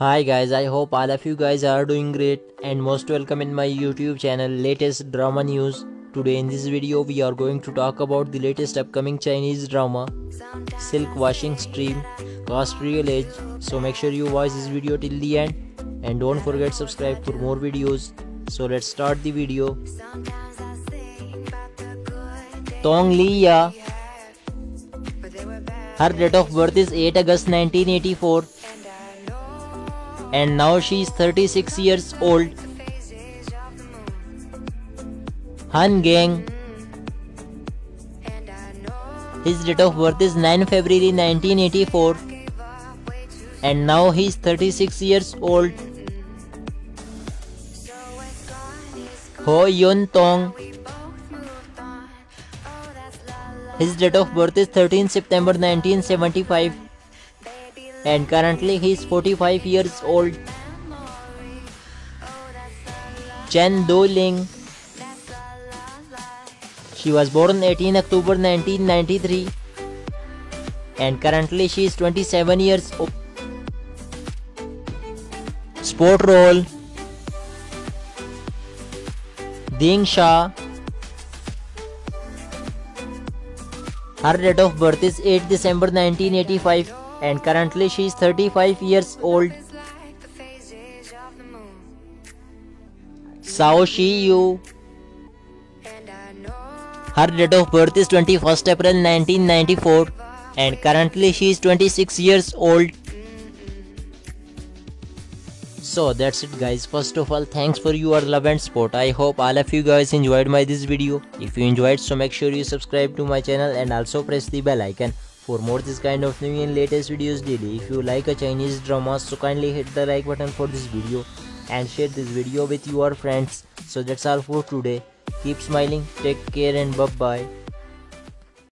Hi guys, I hope all of you guys are doing great and most welcome in my YouTube channel latest drama news. Today in this video we are going to talk about the latest upcoming Chinese drama Silk Washing Stream Cast Real Age. So make sure you watch this video till the end and don't forget subscribe for more videos. So let's start the video. Tong Liya Her date of birth is 8 August 1984 and now she is 36 years old. Han Geng His date of birth is 9 February 1984 and now he is 36 years old. Ho Yun Tong His date of birth is 13 September 1975 and currently he is 45 years old. Chen Du Ling She was born 18 October 1993 and currently she is 27 years old. Sport role Deng Sha Her date of birth is 8 December 1985 and currently she is 35 years old. Cao Xi Yue Her date of birth is 21st April 1994 and currently she is 26 years old. So that's it guys. First of all thanks for your love and support. I hope all of you guys enjoyed my this video. If you enjoyed so make sure you subscribe to my channel and also press the bell icon for more this kind of new and latest videos daily. If you like a Chinese drama so kindly hit the like button for this video and share this video with your friends. So that's all for today. Keep smiling, take care and bye bye.